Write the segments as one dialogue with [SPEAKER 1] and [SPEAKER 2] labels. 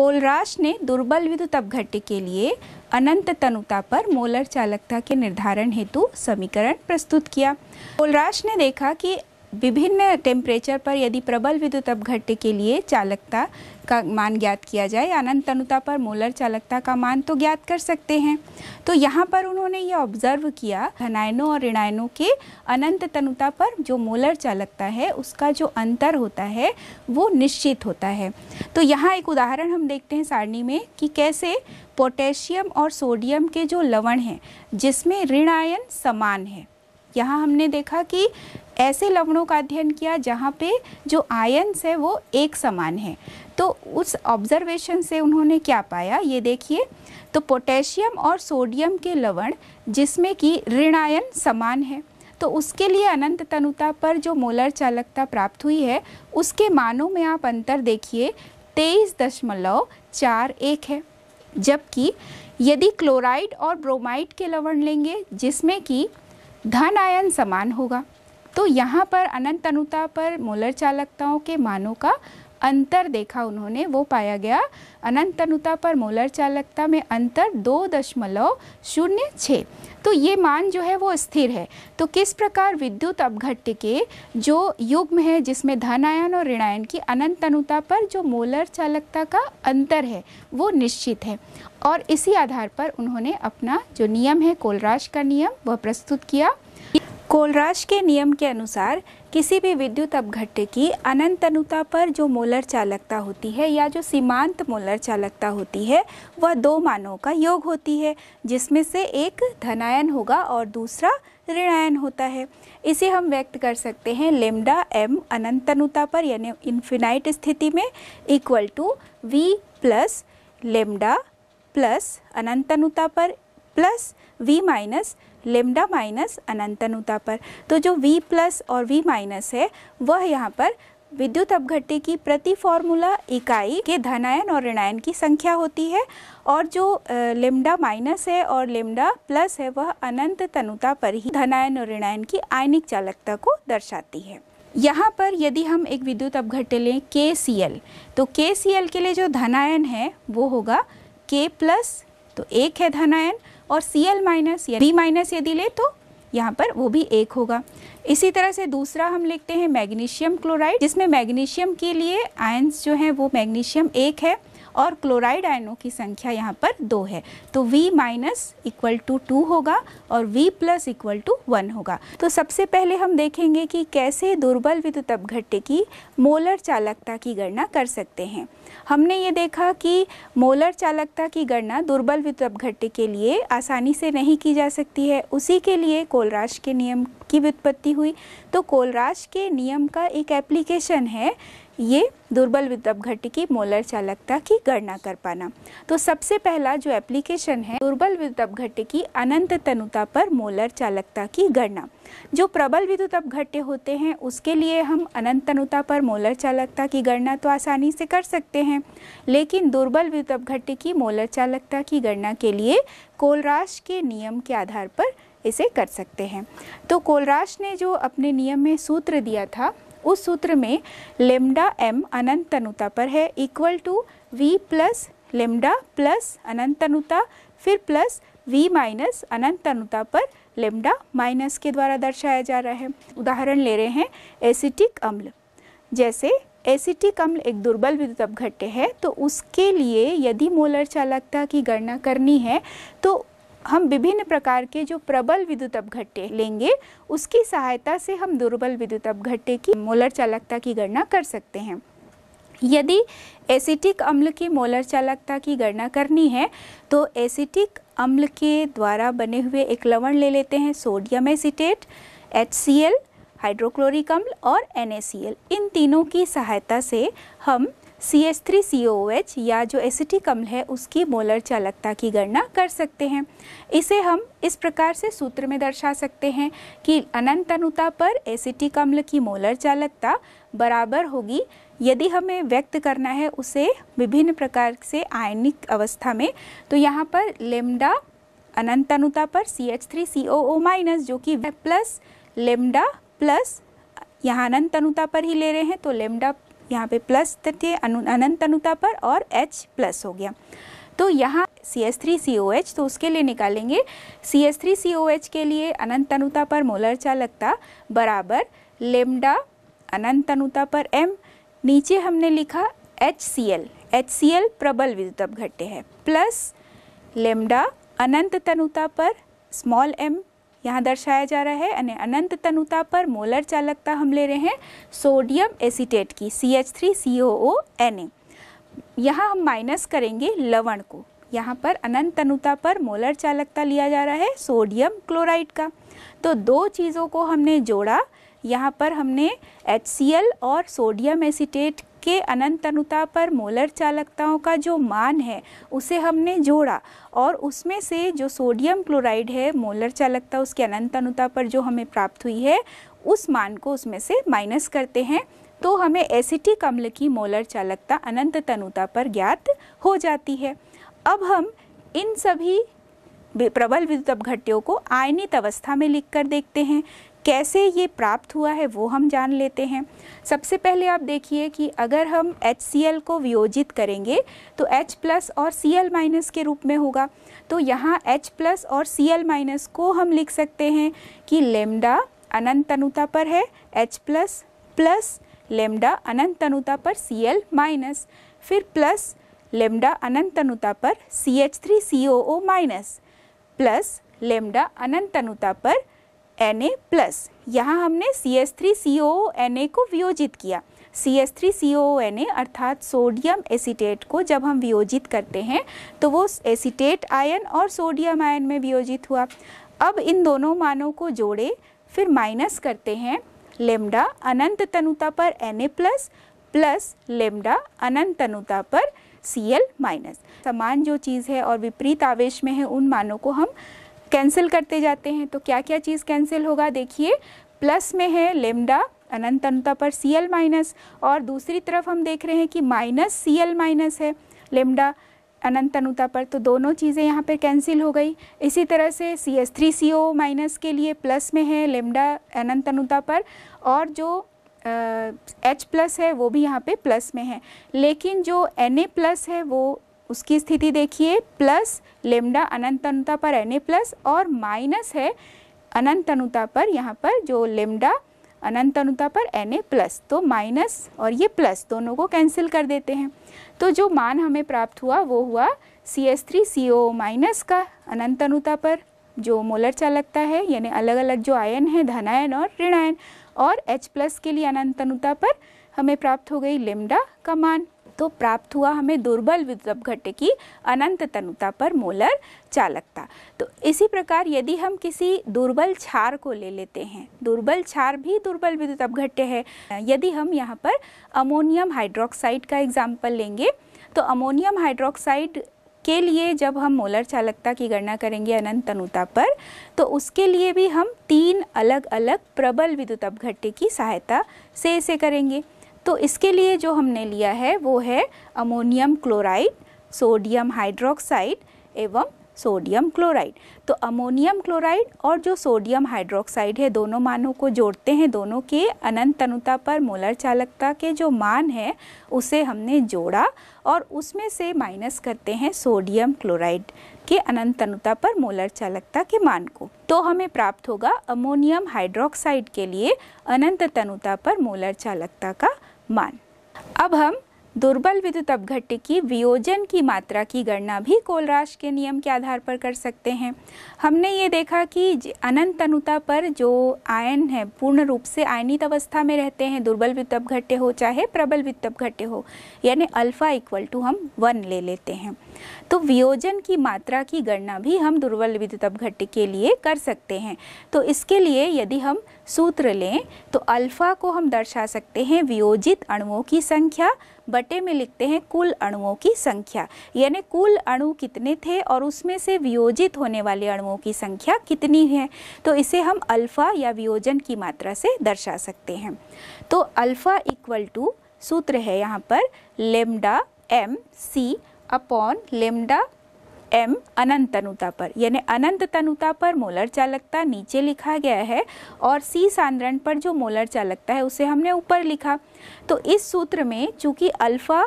[SPEAKER 1] कोलराश ने दुर्बल विद्युत अपघट्य के लिए अनंत तनुता पर मोलर चालकता के निर्धारण हेतु समीकरण प्रस्तुत किया। कोलराश ने देखा कि विभिन्न टेम्परेचर पर यदि प्रबल विद्युत अपघट्य के लिए चालकता का मान ज्ञात किया जाए, अनंत तनुता पर मोलर चालकता का मान तो ज्ञात कर सकते हैं। तो यहाँ पर उन्होंने ये ऑब्ज़र्व किया धनायनों और ऋणायनों के अनंत तनुता पर जो मोलर चालकता है, उसका जो अंतर होता है, वो निश्चित होता है। तो यहाँ एक उदाहरण हम देखते हैं सारणी में कि कैसे पोटेशियम और सोडियम के जो लवण हैं, जिसमें ऋणायन समान है। यहाँ हमने देखा कि ऐसे लवणों का अध्ययन किया जहाँ पे जो आयन्स है वो एक समान है। तो उस ऑब्जर्वेशन से उन्होंने क्या पाया? ये देखिए तो पोटेशियम और सोडियम के लवण जिसमें कि ऋण आयन समान है तो उसके लिए अनंत तनुता पर जो मोलर चालकता प्राप्त हुई है, उसके मानों में आप अंतर देखिए, तेईस दशमलव चार एक है। जबकि यदि क्लोराइड और ब्रोमाइड के लवण लेंगे, जिसमें कि धन आयन समान होगा तो यहाँ पर अनंत अनुता पर मोलर चालकताओं के मानों का अंतर देखा उन्होंने, वो पाया गया। अनंत अनुता पर मोलर चालकता में अंतर दो दशमलव शून्य छः तो ये मान जो है वो स्थिर है। तो किस प्रकार विद्युत अपघट्य के जो युग्म है, जिसमें धन आयन और ऋणायन की अनंत अनुता पर जो मोलर चालकता का अंतर है, वो निश्चित है। और इसी आधार पर उन्होंने अपना जो नियम है कोलराश का नियम, वह प्रस्तुत किया। कोलराश के नियम के अनुसार, किसी भी विद्युत अपघट्य की अनंत अनुता पर जो मोलर चालकता होती है या जो सीमांत मोलर चालकता होती है, वह दो मानों का योग होती है, जिसमें से एक धनायन होगा और दूसरा ऋणायन होता है। इसे हम व्यक्त कर सकते हैं लेमडा एम अनंत अनुता पर, यानी इन्फिनाइट स्थिति में equal to V plus lambda plus अनंत अनुता पर plus V minus lambda minus अनंत अनुता पर। तो जो v प्लस और v माइनस है, वह यहाँ पर विद्युत अपघट्य की प्रति फॉर्मूला इकाई के धनायन और ऋणायन की संख्या होती है। और जो लेमडा माइनस है और लेमडा प्लस है, वह अनंत तनुता पर ही धनायन और ऋणायन की आयनिक चालकता को दर्शाती है। यहाँ पर यदि हम एक विद्युत अपघट्य लें के सी एल तो के सी एल के लिए जो धनायन है, वो होगा के प्लस तो एक है धनायन और सी एल माइनस या बी माइनस यदि ले तो यहाँ पर वो भी एक होगा। इसी तरह से दूसरा हम लिखते हैं मैग्नीशियम क्लोराइड, जिसमें मैग्नीशियम के लिए आयंस जो हैं, वो मैग्नीशियम एक है। और क्लोराइड आयनों की संख्या यहाँ पर दो है। तो V minus equal to two होगा और V plus equal to one होगा। तो सबसे पहले हम देखेंगे कि कैसे दुर्बल विद्युत अपघट्य की मोलर चालकता की गणना कर सकते हैं। हमने ये देखा कि मोलर चालकता की गणना दुर्बल विद्युत अपघट्य के लिए आसानी से नहीं की जा सकती है। उसी के लिए कोलराज के नियम की व्युत्पत्ति हुई। तो कोलराज के नियम का एक एप्लीकेशन है ये दुर्बल विद्युत घट्टी की मोलर चालकता की गणना कर पाना। तो सबसे पहला जो एप्लीकेशन है, दुर्बल विद्युत घट्टी की अनंत तनुता पर मोलर चालकता की गणना। जो प्रबल विद्युत अपघट्य होते हैं, उसके लिए हम अनंत तनुता पर मोलर चालकता की गणना तो आसानी से कर सकते हैं, लेकिन दुर्बल विद्युत अपघट्य की मोलर चालकता की गणना के लिए कोलराश के नियम के आधार पर इसे कर सकते हैं। तो कोलराश ने जो अपने नियम में सूत्र दिया था उस सूत्र में लेमडा एम अनंत तनुता पर है equal to V plus lambda plus अनंत तनुता फिर प्लस वी माइनस अनंत तनुता पर लेमडा माइनस के द्वारा दर्शाया जा रहा है। उदाहरण ले रहे हैं एसिटिक अम्ल। जैसे एसिटिक अम्ल एक दुर्बल विद्युत अपघट्य है तो उसके लिए यदि मोलर चालकता की गणना करनी है तो हम विभिन्न प्रकार के जो प्रबल विद्युत अपघट्य लेंगे, उसकी सहायता से हम दुर्बल विद्युत अपघट्य की मोलर चालकता की गणना कर सकते हैं। यदि एसिटिक अम्ल की मोलर चालकता की गणना करनी है तो एसिटिक अम्ल के द्वारा बने हुए एक लवण ले लेते हैं, सोडियम एसिटेट एच हाइड्रोक्लोरिक अम्ल और एन इन तीनों की सहायता से हम C H three C O H या जो एसिटिक अम्ल है, उसकी मोलर चालकता की गणना कर सकते हैं। इसे हम इस प्रकार से सूत्र में दर्शा सकते हैं कि अनंत अनुता पर एसिटिक अम्ल की मोलर चालकता बराबर होगी। यदि हमें व्यक्त करना है उसे विभिन्न प्रकार से आयनिक अवस्था में तो यहाँ पर लेमडा अनंत अनुता पर C H three C O O minus जो कि प्लस लेमडा प्लस यहाँ अनंत अनुता पर ही ले रहे हैं तो लेमडा यहाँ पे प्लस तथ्य अनंत अनुता पर और H प्लस हो गया। तो यहाँ C S three C O H तो उसके लिए निकालेंगे। C S three C O H के लिए अनंत अनुता पर मोलर चालकता बराबर लेमडा अनंत अनुता पर एम नीचे हमने लिखा H C L H C L प्रबल विद्युत अपघट्य है। प्लस लेमडा अनंत तनुता पर स्मॉल m यहाँ दर्शाया जा रहा है, यानी अनंत तनुता पर मोलर चालकता हम ले रहे हैं, सोडियम एसीटेट की C H three C O O N A यहाँ हम माइनस करेंगे लवण को। यहाँ पर अनंत तनुता पर मोलर चालकता लिया जा रहा है, सोडियम क्लोराइड का। तो दो चीज़ों को हमने जोड़ा। यहाँ पर हमने HCl और सोडियम एसीटेट के अनंत अनुता पर मोलर चालकताओं का जो मान है, उसे हमने जोड़ा और उसमें से जो सोडियम क्लोराइड है, मोलर चालकता उसके अनंत अनुता पर जो हमें प्राप्त हुई है, उस मान को उसमें से माइनस करते हैं। तो हमें एसिटिक अम्ल की मोलर चालकता अनंत तनुता पर ज्ञात हो जाती है। अब हम इन सभी प्रबल विद्युत अपघट्यों को आयनित अवस्था में लिखकर देखते हैं। कैसे ये प्राप्त हुआ है वो हम जान लेते हैं। सबसे पहले आप देखिए कि अगर हम HCl को वियोजित करेंगे तो H प्लस और Cl माइनस के रूप में होगा। तो यहाँ H प्लस और Cl माइनस को हम लिख सकते हैं कि लेमडा अनंत अनुता पर है, H प्लस प्लस लेमडा अनंत अनुता पर Cl माइनस फिर प्लस लेमडा अनंत अनुता पर CH3COO माइनस प्लस लेमडा अनंत अनुता पर Na प्लस यहाँ हमने C S three C O N A को वियोजित किया। C S three C O N A अर्थात सोडियम एसीटेट को जब हम वियोजित करते हैं तो वो एसीटेट आयन और सोडियम आयन में वियोजित हुआ। अब इन दोनों मानों को जोड़े, फिर माइनस करते हैं। लेमडा अनंत तनुता पर N A plus plus lambda अनंत तनुता पर सी एल माइनस समान जो चीज़ है और विपरीत आवेश में है, उन मानों को हम कैंसिल करते जाते हैं तो क्या क्या चीज़ कैंसिल होगा? देखिए, प्लस में है लेमडा, अनंत अनंता पर सी एल माइनस, और दूसरी तरफ़ हम देख रहे हैं कि माइनस सी एल माइनस है लेमडा, अनंत अनुता पर तो दोनों चीज़ें यहाँ पर कैंसिल हो गई। इसी तरह से C S three C O minus के लिए प्लस में है लेमडा, अनंत अनुता पर, और जो एच प्लस है, वो भी यहाँ पे प्लस में है। लेकिन जो एन ए प्लस है, वो उसकी स्थिति देखिए, प्लस लेमडा अनंत अनुता पर एन प्लस और माइनस है अनंत अनुता पर यहाँ पर जो लेमडा अनंत अनुता पर एन प्लस। तो माइनस और ये प्लस दोनों को कैंसिल कर देते हैं। तो जो मान हमें प्राप्त हुआ, वो हुआ C S three C O minus का अनंत अनुता पर, जो मोलर चालकता है, यानी अलग अलग जो आयन है, धनायन और ऋणायन, और H प्लस के लिए अनंत अनुता पर हमें प्राप्त हो गई लेमडा का मान। तो प्राप्त हुआ हमें दुर्बल विद्युत घट्ट की अनंत तनुता पर मोलर चालकता। तो इसी प्रकार यदि हम किसी दुर्बल क्षार को ले लेते हैं, दुर्बल क्षार भी दुर्बल विद्युत अपघट्य है। यदि हम यहाँ पर अमोनियम हाइड्रोक्साइड का एग्ज़ाम्पल लेंगे तो अमोनियम हाइड्रोक्साइड के लिए जब हम मोलर चालकता की गणना करेंगे अनंत तनुता पर तो उसके लिए भी हम तीन अलग अलग प्रबल विद्युत अपघट्य की सहायता से इसे करेंगे। तो इसके लिए जो हमने लिया है, वो है अमोनियम क्लोराइड सोडियम हाइड्रोक्साइड एवं सोडियम क्लोराइड तो अमोनियम क्लोराइड और जो सोडियम हाइड्रोक्साइड है, दोनों मानों को जोड़ते हैं, दोनों के अनंत तनुता पर, मोलर चालकता के जो मान है, उसे हमने जोड़ा और उसमें से माइनस करते हैं सोडियम क्लोराइड के अनंत तनुता पर, मोलर चालकता के मान को. तो हमें प्राप्त होगा अमोनियम हाइड्रोक्साइड के लिए अनंत तनुता पर, मोलर चालकता का मान। अब हम दुर्बल विद्युत अपघट्य की वियोजन की मात्रा की गणना भी कोलराश के नियम के आधार पर कर सकते हैं। हमने ये देखा कि अनंत अनुता पर जो आयन है, पूर्ण रूप से आयनित अवस्था में रहते हैं, दुर्बल विद्युत अपघट्य हो, चाहे प्रबल विद्युत अपघट्य हो, यानी अल्फ़ा इक्वल टू हम वन ले लेते हैं। तो वियोजन की मात्रा की गणना भी हम दुर्बल विद्युत अपघट्य के लिए कर सकते हैं। तो इसके लिए यदि हम सूत्र लें तो अल्फ़ा को हम दर्शा सकते हैं वियोजित अणुओं की संख्या, बटे में लिखते हैं कुल अणुओं की संख्या। यानी कुल अणु कितने थे और उसमें से वियोजित होने वाले अणुओं की संख्या कितनी है? तो इसे हम अल्फ़ा या वियोजन की मात्रा से दर्शा सकते हैं। तो अल्फ़ा इक्वल टू, सूत्र है यहाँ पर, lambda M C upon lambda M अनंत तनुता पर, यानी अनंत तनुता पर मोलर चालकता नीचे लिखा गया है और सी सांद्रण पर जो मोलर चालकता है उसे हमने ऊपर लिखा। तो इस सूत्र में चूँकि अल्फ़ा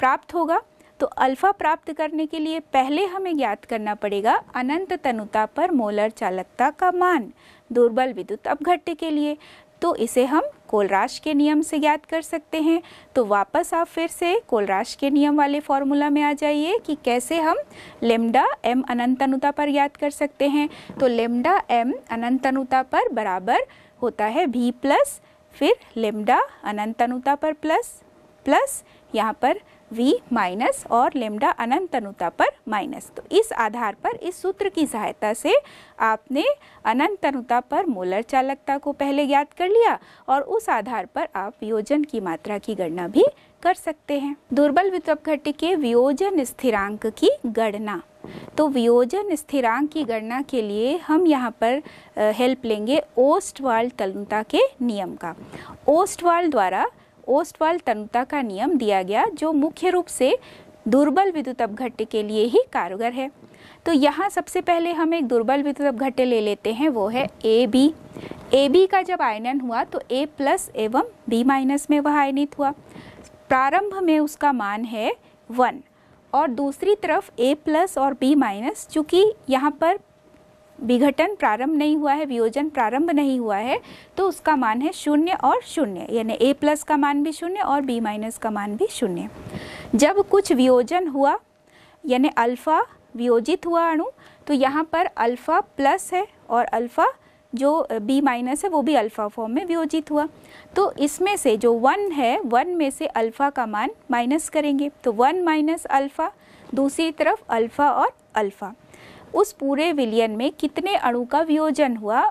[SPEAKER 1] प्राप्त होगा तो अल्फ़ा प्राप्त करने के लिए पहले हमें ज्ञात करना पड़ेगा अनंत तनुता पर मोलर चालकता का मान, दुर्बल विद्युत अपघट्य के लिए। तो इसे हम कोलराश के नियम से ज्ञात कर सकते हैं। तो वापस आप फिर से कोलराश के नियम वाले फॉर्मूला में आ जाइए कि कैसे हम लेमडा एम अनंत अनुता पर ज्ञात कर सकते हैं। तो लेमडा एम अनंत अनुता पर बराबर होता है भी प्लस फिर लेमडा अनंत अनुता पर प्लस प्लस यहाँ पर v माइनस और लेमडा अनंत अनुता पर माइनस तो इस आधार पर, इस सूत्र की सहायता से आपने अनंत अनुता पर मोलर चालकता को पहले ज्ञात कर लिया और उस आधार पर आप वियोजन की मात्रा की गणना भी कर सकते हैं। दुर्बल विद्युत के वियोजन स्थिरांक की गणना। तो वियोजन स्थिरांक की गणना के लिए हम यहाँ पर हेल्प लेंगे ओस्टवाल तलुता के नियम का। ओस्टवाल द्वारा ओस्टवाल तनुता का नियम दिया गया, जो मुख्य रूप से दुर्बल विद्युत अपघट्य के लिए ही कारगर है। तो यहाँ सबसे पहले हम एक दुर्बल विद्युत अपघट्य ले लेते हैं, वो है ए बी ए बी का जब आयनन हुआ तो ए प्लस एवं बी माइनस में वह आयनित हुआ। प्रारंभ में उसका मान है वन और दूसरी तरफ़ ए प्लस और बी माइनस चूँकि यहाँ पर विघटन प्रारंभ नहीं हुआ है, वियोजन प्रारंभ नहीं हुआ है तो उसका मान है शून्य और शून्य, यानी ए प्लस का मान भी शून्य और बी माइनस का मान भी शून्य। जब कुछ वियोजन हुआ, यानी अल्फ़ा वियोजित हुआ अणु तो यहाँ पर अल्फ़ा प्लस है और अल्फ़ा जो बी माइनस है, वो भी अल्फ़ा फॉर्म में वियोजित हुआ। तो इसमें से जो वन है वन में से अल्फ़ा का मान माइनस करेंगे। तो वन माइनस अल्फ़ा, दूसरी तरफ़ अल्फ़ा और अल्फ़ा। उस पूरे विलियन में कितने अणु का वियोजन हुआ?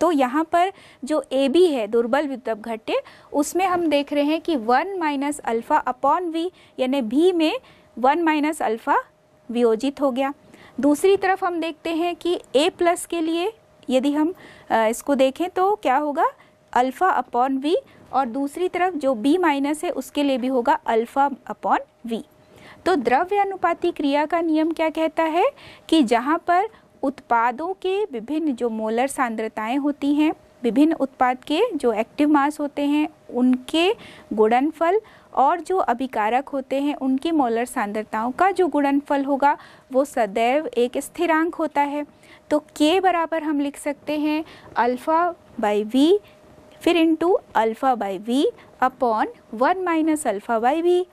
[SPEAKER 1] तो यहाँ पर जो ए बी है, दुर्बल विद्युत घट्य उसमें हम देख रहे हैं कि one minus alpha upon V, यानी भी में वन माइनस अल्फ़ा वियोजित हो गया। दूसरी तरफ़ हम देखते हैं कि ए प्लस के लिए, यदि हम इसको देखें तो क्या होगा? अल्फ़ा अपॉन वी, और दूसरी तरफ़ जो बी माइनस है, उसके लिए भी होगा अल्फ़ा अपॉन वी। तो द्रव्य अनुपाती क्रिया का नियम क्या कहता है कि जहाँ पर उत्पादों के विभिन्न जो मोलर सांद्रताएँ होती हैं, विभिन्न उत्पाद के जो एक्टिव मास होते हैं, उनके गुणनफल और जो अभिकारक होते हैं, उनकी मोलर सांद्रताओं का जो गुणनफल होगा, वो सदैव एक स्थिरांक होता है। तो के बराबर हम लिख सकते हैं अल्फ़ा बाई वी फिर into alpha by V upon one minus alpha by V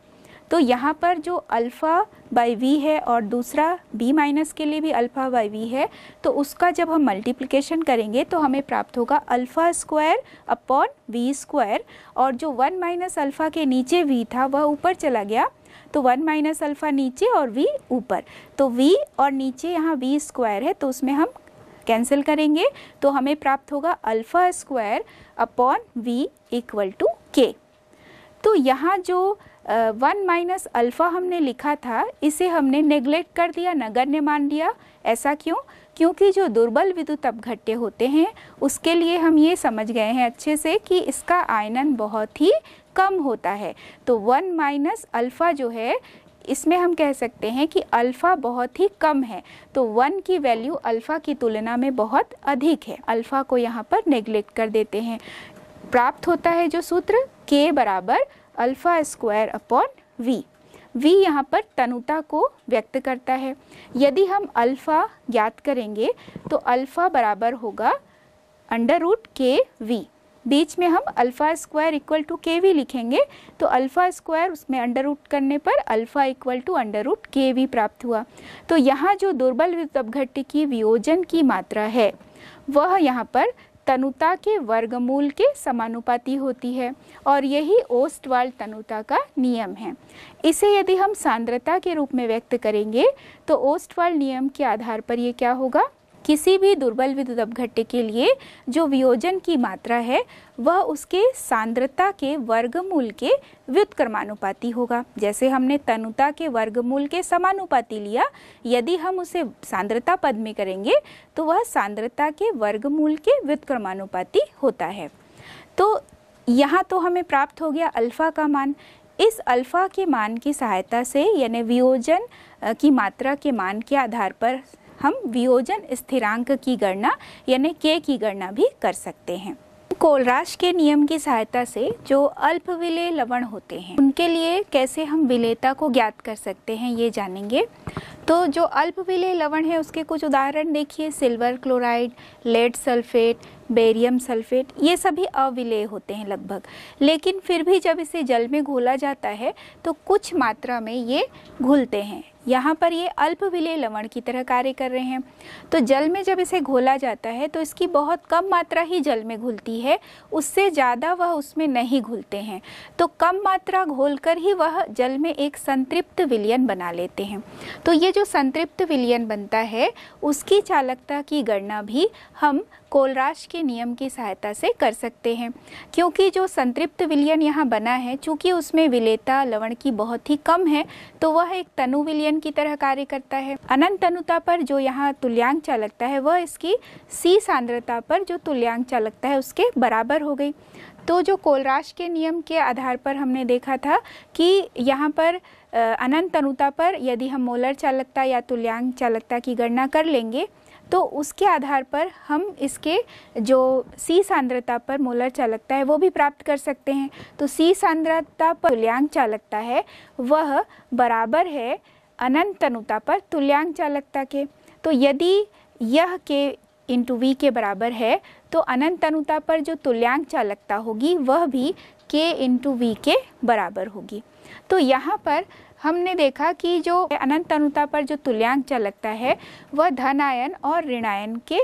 [SPEAKER 1] तो यहाँ पर जो अल्फ़ा बाई वी है और दूसरा बी माइनस के लिए भी अल्फ़ा बाई वी है तो उसका जब हम मल्टीप्लिकेशन करेंगे तो हमें प्राप्त होगा alpha square upon V square, और जो वन माइनस अल्फ़ा के नीचे वी था वह ऊपर चला गया तो वन माइनस अल्फ़ा नीचे और वी ऊपर। तो वी और नीचे यहाँ वी स्क्वायर है तो उसमें हम कैंसिल करेंगे तो हमें प्राप्त होगा alpha square upon V equal to K. तो यहाँ जो वन माइनस अल्फ़ा हमने लिखा था, इसे हमने नेग्लेक्ट कर दिया, नगण्य मान लिया। ऐसा क्यों? क्योंकि जो दुर्बल विद्युत अपघट्य होते हैं, उसके लिए हम ये समझ गए हैं अच्छे से कि इसका आयनन बहुत ही कम होता है। तो वन माइनस अल्फ़ा जो है, इसमें हम कह सकते हैं कि अल्फ़ा बहुत ही कम है। तो वन की वैल्यू अल्फ़ा की तुलना में बहुत अधिक है। अल्फ़ा को यहाँ पर नेग्लेक्ट कर देते हैं। प्राप्त होता है जो सूत्र? के बराबर alpha square upon V V यहाँ पर तनुता को व्यक्त करता है। यदि हम अल्फ़ा ज्ञात करेंगे तो अल्फ़ा बराबर होगा अंडर रूट के वी बीच में हम alpha square equal to K V लिखेंगे तो अल्फ़ा स्क्वायर उसमें अंडर रूट करने पर alpha equal to under root K V प्राप्त हुआ। तो यहाँ जो दुर्बल विद्युत की वियोजन की मात्रा है, वह यहाँ पर तनुता के वर्गमूल के समानुपाती होती है और यही ओस्टवाल तनुता का नियम है। इसे यदि हम सांद्रता के रूप में व्यक्त करेंगे तो ओस्टवाल नियम के आधार पर ये क्या होगा? किसी भी दुर्बल विद्युत अपघट्य के लिए जो वियोजन की मात्रा है, वह उसके सांद्रता के वर्गमूल के व्युत्क्रमानुपाती होगा। जैसे हमने तनुता के वर्गमूल के समानुपाती लिया, यदि हम उसे सांद्रता पद में करेंगे तो वह सांद्रता के वर्गमूल के व्युत्क्रमानुपाती होता है। तो यहाँ तो हमें प्राप्त हो गया अल्फ़ा का मान। इस अल्फ़ा के मान की सहायता से, यानी वियोजन की मात्रा के मान के आधार पर हम वियोजन स्थिरांक की गणना, यानी के की गणना भी कर सकते हैं। कोलराश के नियम की सहायता से जो अल्प विलय लवण होते हैं, उनके लिए कैसे हम विलेयता को ज्ञात कर सकते हैं, ये जानेंगे। तो जो अल्प विलय लवण है, उसके कुछ उदाहरण देखिए। Silver chloride, lead sulphate, barium sulphate, ये सभी अविलेय होते हैं लगभग। लेकिन फिर भी जब इसे जल में घोला जाता है तो कुछ मात्रा में ये घुलते हैं। यहाँ पर ये अल्प विलय लवण की तरह कार्य कर रहे हैं। तो जल में जब इसे घोला जाता है तो इसकी बहुत कम मात्रा ही जल में घुलती है। उससे ज़्यादा वह उसमें नहीं घुलते हैं। तो कम मात्रा घोलकर ही वह जल में एक संतृप्त विलयन बना लेते हैं। तो ये जो संतृप्त विलयन बनता है, उसकी चालकता की गणना भी हम कोलराश के नियम की सहायता से कर सकते हैं। क्योंकि जो संतृप्त विलयन यहाँ बना है, चूँकि उसमें विलेता लवण की बहुत ही कम है तो वह एक तनु विलयन की तरह कार्य करता है। अनंत तनुता पर जो यहाँ तुल्यांक चालकता है, वह इसकी सी सांद्रता पर जो तुल्यांक चालकता है, उसके बराबर हो गई। तो जो कोलराश के नियम के आधार पर हमने देखा था कि यहाँ पर अनंत तनुता पर यदि हम मोलर चालकता या तुल्यांक चालकता की गणना कर लेंगे तो उसके आधार पर हम इसके जो सी सांद्रता पर मोलर चालकता है, वो भी प्राप्त कर सकते हैं। तो सी सांद्रता पर तुल्यांक चालकता है, वह बराबर है अनंत तनुता पर तुल्यांक चालकता के। तो यदि यह के इंटू वी के बराबर है तो अनंत तनुता पर जो तुल्यांक चालकता होगी, वह भी के इंटू वी के बराबर होगी। तो यहाँ पर हमने देखा कि जो अनंत अनुता पर जो तुल्यांक चालकता है, वह धन आयन और ऋणायन के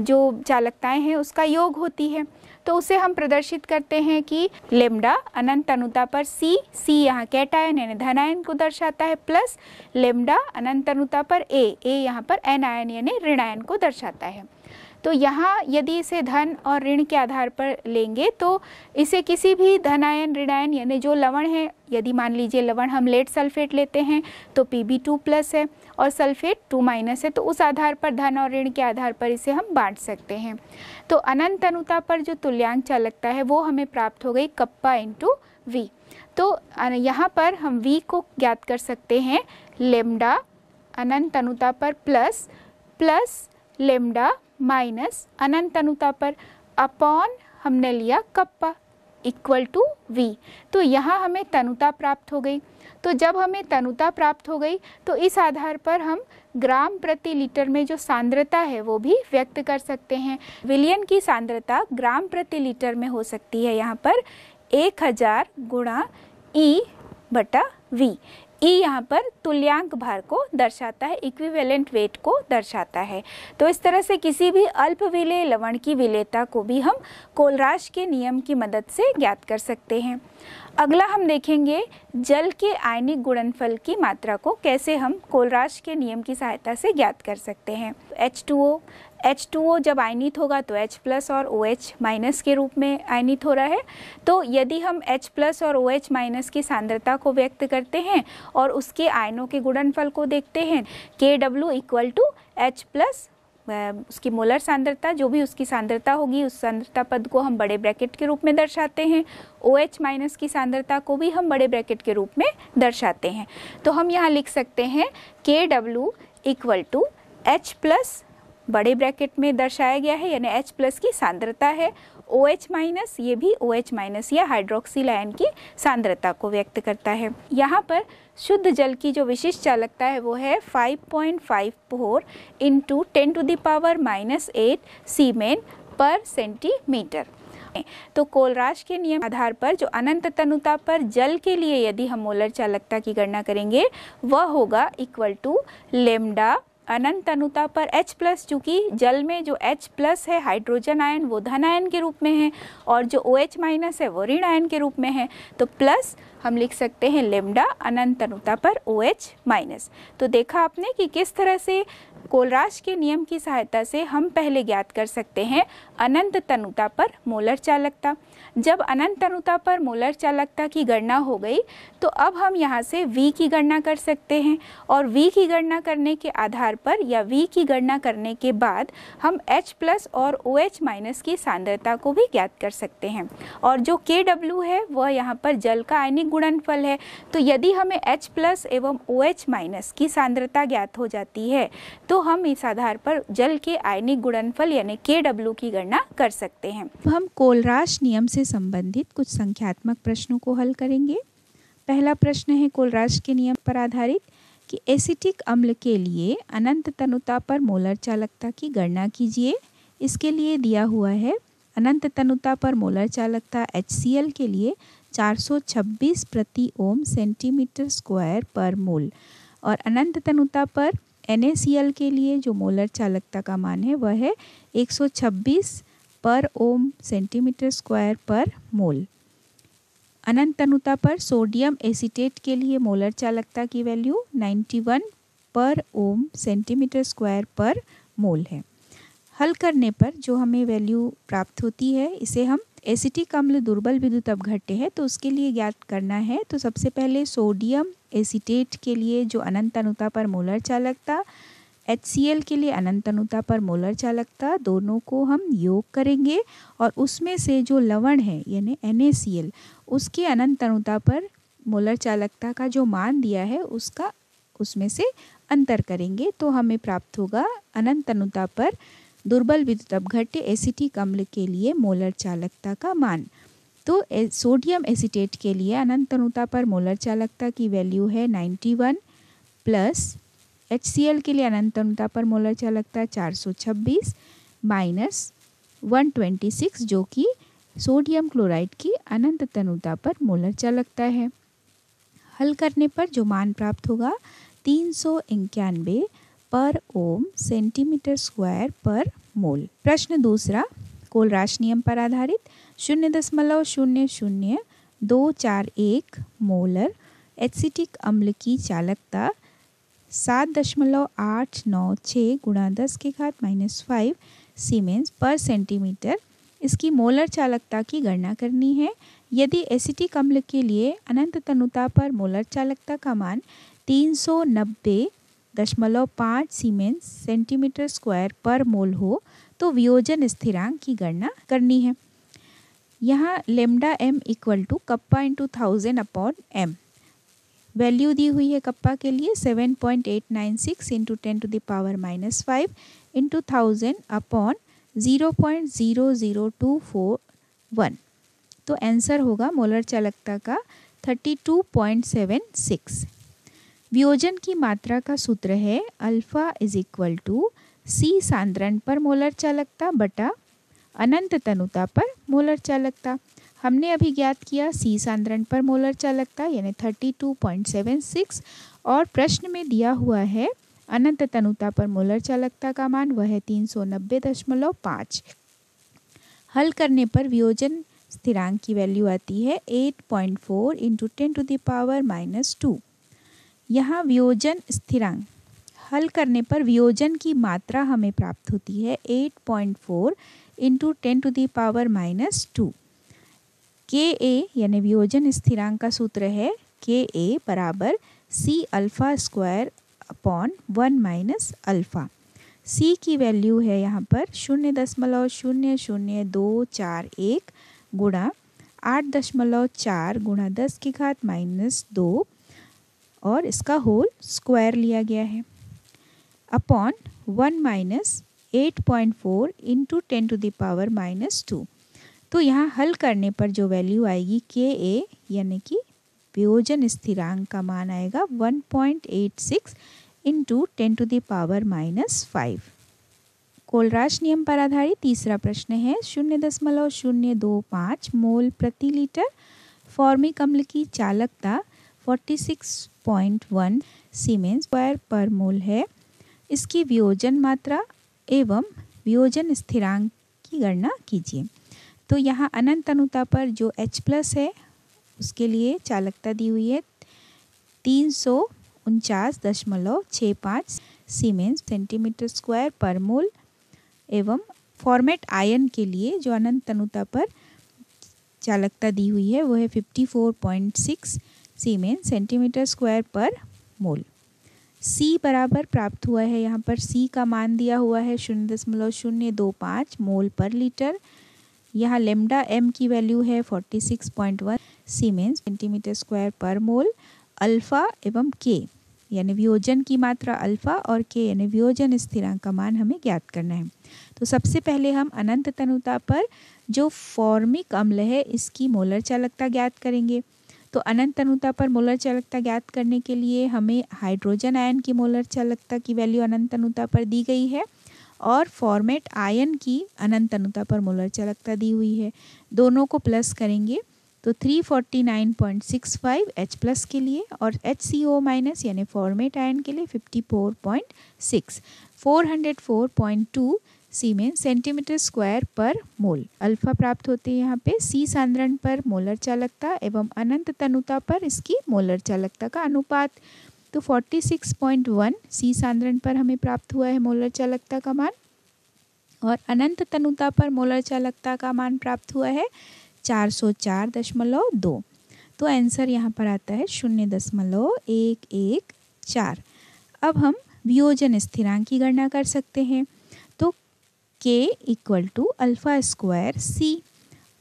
[SPEAKER 1] जो चालकताएँ हैं, उसका योग होती है। तो उसे हम प्रदर्शित करते हैं कि लेमडा अनंत अनुता पर सी सी यहाँ कैटायन यानी धनायन को दर्शाता है प्लस लेमडा अनंत अनुता पर ए ए यहाँ पर एन आयन यानी ऋणायन को दर्शाता है। तो यहाँ यदि इसे धन और ऋण के आधार पर लेंगे तो इसे किसी भी धनायन, ऋणायन यानी जो लवण है, यदि मान लीजिए लवण हम लेड सल्फेट लेते हैं तो पी बी टू प्लस है और सल्फेट टू माइनस है तो उस आधार पर धन और ऋण के आधार पर इसे हम बांट सकते हैं। तो अनंत अनुता पर जो तुल्यांक चालकता है, वो हमें प्राप्त हो गई कप्पा इंटू वी तो यहाँ पर हम वी को ज्ञात कर सकते हैं लेमडा अनंत अनुता पर प्लस प्लस लेमडा माइनस अनंत अनुता पर अपॉन हमने लिया कप्पा इक्वल टू वी तो यहाँ हमें तनुता प्राप्त हो गई। तो जब हमें तनुता प्राप्त हो गई तो इस आधार पर हम ग्राम प्रति लीटर में जो सांद्रता है, वो भी व्यक्त कर सकते हैं। विलियन की सांद्रता ग्राम प्रति लीटर में हो सकती है यहाँ पर एक हज़ार गुणा ई बटा वी ई यहाँ पर तुल्यांक भार को दर्शाता है इक्विवेलेंट वेट को दर्शाता है। तो इस तरह से किसी भी अल्प विलय लवण की विलेयता को भी हम कोलराश के नियम की मदद से ज्ञात कर सकते हैं। अगला हम देखेंगे जल के आयनिक गुणनफल की मात्रा को कैसे हम कोलराश के नियम की सहायता से ज्ञात कर सकते हैं। H2O H2O जब आयनित होगा तो H प्लस और OH माइनस के रूप में आयनित हो रहा है। तो यदि हम H प्लस और OH माइनस की सांद्रता को व्यक्त करते हैं और उसके आयनों के गुणनफल को देखते हैं K W equal to H plus उसकी मोलर सांद्रता, जो भी उसकी सांद्रता होगी, उस सांद्रता पद को हम बड़े ब्रैकेट के रूप में दर्शाते हैं। ओ OH माइनस की सांद्रता को भी हम बड़े ब्रैकेट के रूप में दर्शाते हैं। तो हम यहाँ लिख सकते हैं K W equal to H plus बड़े ब्रैकेट में दर्शाया गया है, यानी H प्लस की सांद्रता है। ओ OH माइनस ये भी ओ OH माइनस या हाइड्रोक्सिल आयन की सांद्रता को व्यक्त करता है। यहाँ पर शुद्ध जल की जो विशिष्ट चालकता है, वो है 5.54 point five four into ten to the power minus eight siemens पर सेंटीमीटर तो कोलराश के नियम आधार पर जो अनंत तनुता पर जल के लिए यदि हम मोलर चालकता की गणना करेंगे, वह होगा इक्वल टू लेमडा अनंत अनुता पर H प्लस चूँकि जल में जो H प्लस है हाइड्रोजन आयन वो धन आयन के रूप में है, और जो OH माइनस है, वो ऋण आयन के रूप में है। तो प्लस हम लिख सकते हैं लेमडा अनंत अनुता पर OH माइनस तो देखा आपने कि किस तरह से कोलराश के नियम की सहायता से हम पहले ज्ञात कर सकते हैं अनंत तनुता पर मोलर चालकता। जब अनंत तनुता पर मोलर चालकता की गणना हो गई तो अब हम यहाँ से V की गणना कर सकते हैं और V की गणना करने के आधार पर या V की गणना करने के बाद हम H प्लस और ओ OH माइनस की सांद्रता को भी ज्ञात कर सकते हैं। और जो KW है, वह यहाँ पर जल का आयनिक गुणनफल है। तो यदि हमें H प्लस एवं ओ OH माइनस की सांद्रता ज्ञात हो जाती है तो हम इस आधार पर जल के आयनिक गुणनफल यानी KW की गणना कर सकते हैं।
[SPEAKER 2] हम कोलराश नियम से संबंधित कुछ संख्यात्मक प्रश्नों को हल करेंगे। पहला प्रश्न है कोलराश के नियम पर आधारित कि एसिटिक अम्ल के लिए अनंत तनुता पर मोलर चालकता की गणना कीजिए। इसके लिए दिया हुआ है, अनंत तनुता पर मोलर चालकता एच के लिए 426 प्रति ओम सेंटीमीटर स्क्वायर पर मोल और अनंत तनुता पर एन के लिए जो मोलर चालकता का मान है, वह है 126 पर ओम सेंटीमीटर स्क्वायर पर मोल। अनंत तनुता पर सोडियम एसीटेट के लिए मोलर चालकता की वैल्यू 91 पर ओम सेंटीमीटर स्क्वायर पर मोल है। हल करने पर जो हमें वैल्यू प्राप्त होती है, इसे हम एसिटिक अम्ल दुर्बल विद्युत अपघट्य है तो उसके लिए ज्ञात करना है। तो सबसे पहले सोडियम एसीटेट के लिए जो अनंत अनुता पर मोलर चालकता एच के लिए अनंत अनुता पर मोलर चालकता, दोनों को हम योग करेंगे और उसमें से जो लवण है, यानी एन उसके अनंत अनुता पर मोलर चालकता का जो मान दिया है, उसका उसमें से अंतर करेंगे। तो हमें प्राप्त होगा अनंत अनुता पर दुर्बल विद्युत अपघट्य एसिटिक अम्ल के लिए मोलर चालकता का मान। तो सोडियम एसिटेट के लिए अनंत अनुता पर मोलर चालकता की वैल्यू है 91 प्लस एच के लिए अनंत अनुता पर मोलर चालकता है 426 माइनस 126 जो कि सोडियम क्लोराइड की अनंत तनुता पर मोलर चालकता है। हल करने पर जो मान प्राप्त होगा, तीन सौ इक्यानवे पर ओम सेंटीमीटर स्क्वायर पर मोल। प्रश्न दूसरा कोलराश नियम पर आधारित शून्य दशमलव शून्य शून्य दो चार एक मोलर एसिटिक अम्ल की चालकता सात दशमलव आठ नौ छः गुणा दस के घात माइनस फाइव सीमेंस पर सेंटीमीटर। इसकी मोलर चालकता की गणना करनी है। यदि एसिटिक अम्ल के लिए अनंत तनुता पर मोलर चालकता का मान तीन सौ नब्बे दशमलव पाँच सीमेंस सेंटीमीटर स्क्वायर पर मोल हो तो वियोजन स्थिरांक की गणना करनी है। यहाँ lambda M equal to kappa into thousand upon M value दी हुई है कप्पा के लिए seven point eight nine six into ten to the power minus five into thousand upon zero point zero zero two four one तो answer होगा molar चालकता का thirty two point seven six वियोजन की मात्रा का सूत्र है alpha is equal to C सांद्रण पर मोलर चालकता बटा अनंत तनुता पर मोलर चालकता। हमने अभी ज्ञात किया सी सांद्रण पर मोलर चालकता, यानी thirty two point seven six और प्रश्न में दिया हुआ है, अनंत तनुता पर मोलर चालकता का मान, वह है तीन सौ नब्बे दशमलव पाँच हल करने पर वियोजन स्थिरांक की वैल्यू आती है eight point four into ten to the power minus two यहाँ वियोजन स्थिरांक, हल करने पर वियोजन की मात्रा हमें प्राप्त होती है eight point four into ten to the power minus two K A यानी वियोजन स्थिरांक का सूत्र है के ए बराबर C alpha square upon one minus alpha C की वैल्यू है यहाँ पर शून्य दशमलव शून्य शून्य दो चार एक गुणा आठ दशमलव चार गुणा दस की घात माइनस दो और इसका होल स्क्वायर लिया गया है। Upon one minus eight point four into ten to the power minus two तो यहाँ हल करने पर जो वैल्यू आएगी के ए यानी कि वियोजन स्थिरांक का मान आएगा 1.86 point eight six into ten to the power minus five Kohlrausch नियम पर आधारित तीसरा प्रश्न है, शून्य दशमलव शून्य दो पाँच मोल प्रति लीटर फॉर्मिक अम्ल की चालकता 46.1 सीमेंस स्क्वायर पर मोल है। इसकी वियोजन मात्रा एवं वियोजन स्थिरांक की गणना कीजिए। तो यहाँ अनंत अनुता पर जो H प्लस है, उसके लिए चालकता दी हुई है तीन सौ उनचास दशमलव छः पाँच सीमेंस सेंटीमीटर स्क्वायर पर मोल एवं फॉर्मेट आयन के लिए जो अनंत तनुता पर चालकता दी हुई है, वो है 54.6 सीमेन सेंटीमीटर स्क्वायर पर मोल सी बराबर प्राप्त हुआ है, यहाँ पर सी का मान दिया हुआ है शून्य दशमलव शून्य दो पाँच मोल पर लीटर यहाँ लेमडा एम की वैल्यू है forty six point one siemens centimetre square पर मोल अल्फ़ा एवं के यानी वियोजन की मात्रा अल्फ़ा और के यानी वियोजन स्थिरांक का मान हमें ज्ञात करना है। तो सबसे पहले हम अनंत तनुता पर जो फॉर्मिक अम्ल है, इसकी मोलर चालकता ज्ञात करेंगे। तो अनंत तनुता पर मोलर चालकता ज्ञात करने के लिए हमें हाइड्रोजन आयन की मोलर चालकता की वैल्यू अनंत तनुता पर दी गई है। और फॉर्मेट आयन की अनंत तनुता पर मोलर चालकता दी हुई है। दोनों को प्लस करेंगे तो 349.65 H प्लस के लिए और एच सी ओ माइनस यानी फॉर्मेट आयन के लिए 54.6 404.2 सीमेन सेंटीमीटर स्क्वायर पर मोल अल्फ़ा प्राप्त होते हैं यहाँ पे। सी सांद्रण पर मोलर चालकता एवं अनंत तनुता पर इसकी मोलर चालकता का अनुपात। तो 46.1 सी सांद्रण पर हमें प्राप्त हुआ है मोलर चालकता का मान। और अनंत तनुता पर मोलर चालकता का मान प्राप्त हुआ है चार सौ चार दशमलव दो तो आंसर यहाँ पर आता है शून्य दशमलव एक एक चार। अब हम वियोजन स्थिरांक की गणना कर सकते हैं। तो K equal to alpha square C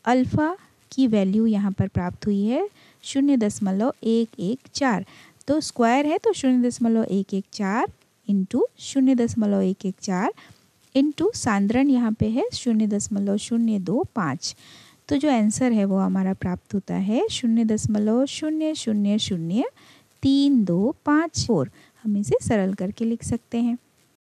[SPEAKER 2] alpha की वैल्यू यहाँ पर प्राप्त हुई है शून्य दशमलव एक एक चार। तो स्क्वायर है तो शून्य दशमलव एक एक चार इंटू शून्य दशमलव एक एक चार इंटू सांद्रण यहाँ पे है, शून्य दशमलव शून्य दो पाँच। तो जो आंसर है वो हमारा प्राप्त होता है, शून्य दशमलव शून्य शून्य शून्य तीन दो पाँच फोर। हम इसे सरल करके लिख सकते हैं।